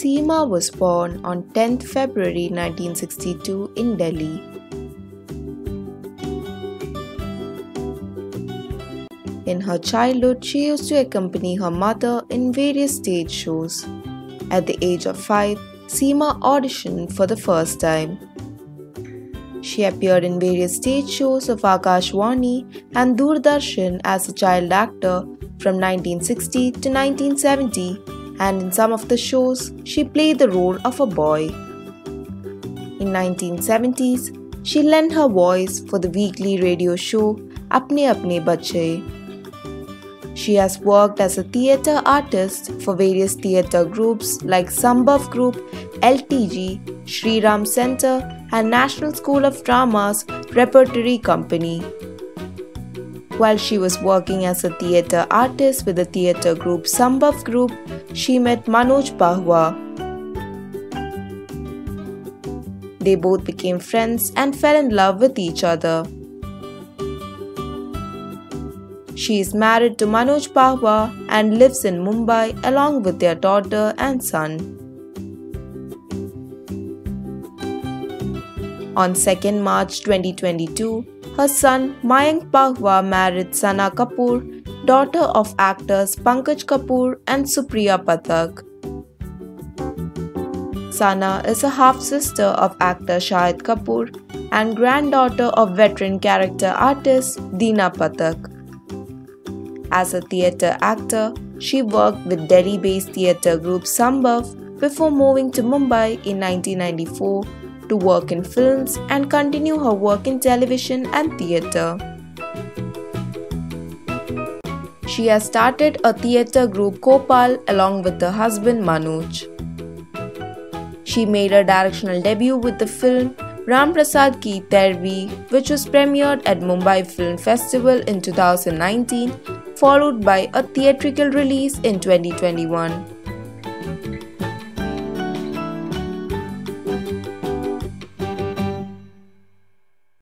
Seema was born on 10th February 1962 in Delhi. In her childhood, she used to accompany her mother in various stage shows. At the age of 5, Seema auditioned for the first time. She appeared in various stage shows of Akashwani and Doordarshan as a child actor from 1960 to 1970, and in some of the shows, she played the role of a boy. In 1970s, she lent her voice for the weekly radio show Apne Apne Bache. She has worked as a theatre artist for various theatre groups like Sambhav Group, LTG, Sri Ram Center, and National School of Drama's Repertory Company. While she was working as a theatre artist with the theatre group Sambhav Group, she met Manoj Pahwa. They both became friends and fell in love with each other. She is married to Manoj Pahwa and lives in Mumbai along with their daughter and son. On 2nd March 2022, her son Mayank Pahwa married Sana Kapoor, daughter of actors Pankaj Kapoor and Supriya Pathak. Sana is a half sister of actor Shahid Kapoor and granddaughter of veteran character artist Deena Pathak. As a theatre actor, she worked with Delhi based theatre group Sambhav before moving to Mumbai in 1994 to work in films and continue her work in television and theatre. She has started a theatre group Kopal along with her husband Manoj. She made her directional debut with the film Ram Prasad Ki Tervi, which was premiered at Mumbai Film Festival in 2019 followed by a theatrical release in 2021.